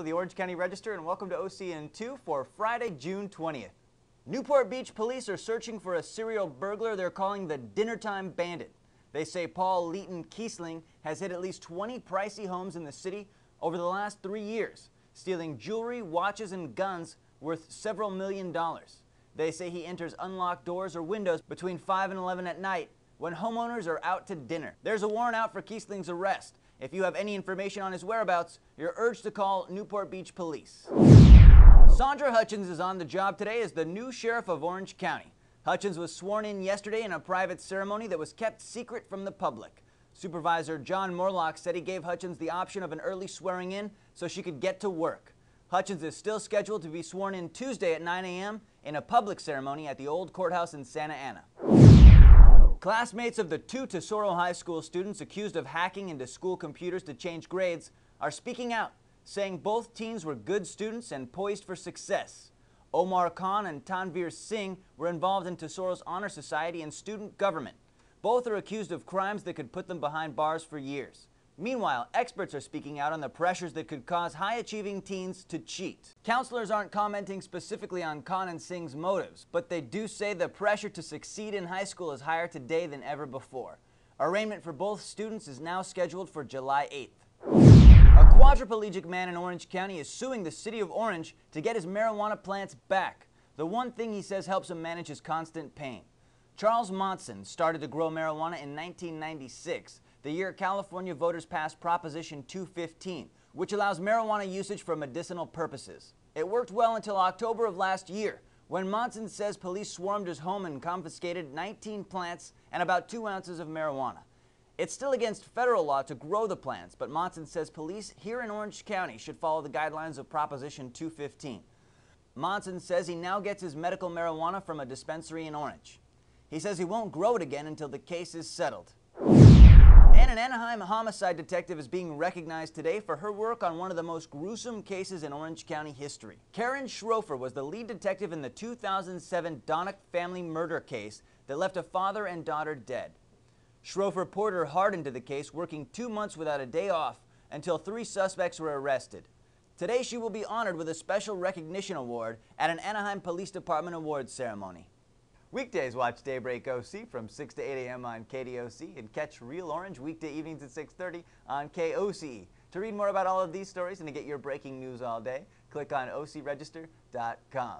with the Orange County Register and welcome to OC in Two for Friday, June 20th. Newport Beach police are searching for a serial burglar they're calling the Dinnertime Bandit. They say Paul Leighton Kiesling has hit at least 20 pricey homes in the city over the last three years, stealing jewelry, watches, and guns worth several million dollars. They say he enters unlocked doors or windows between 5 and 11 at night when homeowners are out to dinner. There's a warrant out for Kiesling's arrest. If you have any information on his whereabouts, you're urged to call Newport Beach Police. Sandra Hutchens is on the job today as the new sheriff of Orange County. Hutchens was sworn in yesterday in a private ceremony that was kept secret from the public. Supervisor John Moorlach said he gave Hutchens the option of an early swearing in so she could get to work. Hutchens is still scheduled to be sworn in Tuesday at 9 a.m. in a public ceremony at the old courthouse in Santa Ana. Classmates of the two Tesoro High School students accused of hacking into school computers to change grades are speaking out, saying both teens were good students and poised for success. Omar Khan and Tanvir Singh were involved in Tesoro's Honor Society and student government. Both are accused of crimes that could put them behind bars for years. Meanwhile, experts are speaking out on the pressures that could cause high-achieving teens to cheat. Counselors aren't commenting specifically on Khan and Singh's motives, but they do say the pressure to succeed in high school is higher today than ever before. Arraignment for both students is now scheduled for July 8th. A quadriplegic man in Orange County is suing the city of Orange to get his marijuana plants back, the one thing he says helps him manage his constant pain. Charles Monson started to grow marijuana in 1996 the year California voters passed Proposition 215, which allows marijuana usage for medicinal purposes. It worked well until October of last year, when Monson says police swarmed his home and confiscated 19 plants and about two ounces of marijuana. It's still against federal law to grow the plants, but Monson says police here in Orange County should follow the guidelines of Proposition 215. Monson says he now gets his medical marijuana from a dispensary in Orange. He says he won't grow it again until the case is settled. And an Anaheim homicide detective is being recognized today for her work on one of the most gruesome cases in Orange County history. Karen Schrofer was the lead detective in the 2007 Dhanak family murder case that left a father and daughter dead. Schrofer poured her heart into the case, working two months without a day off until three suspects were arrested. Today she will be honored with a special recognition award at an Anaheim Police Department awards ceremony. Weekdays, watch Daybreak OC from 6 to 8 a.m. on KDOC and catch Real Orange weekday evenings at 6.30 on KOCE. To read more about all of these stories and to get your breaking news all day, click on ocregister.com.